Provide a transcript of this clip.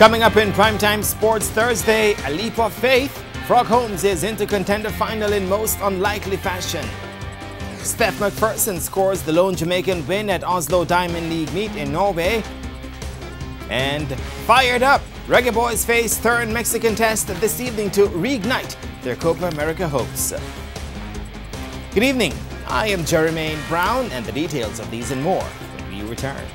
Coming up in Primetime Sports Thursday, a leap of faith. Frog Holmes is into contender final in most unlikely fashion. Steph McPherson scores the lone Jamaican win at Oslo Diamond League meet in Norway. And fired up, Reggae Boys face third Mexican test this evening to reignite their Copa America hopes. Good evening, I am Jeremaine Brown and the details of these and more when we return.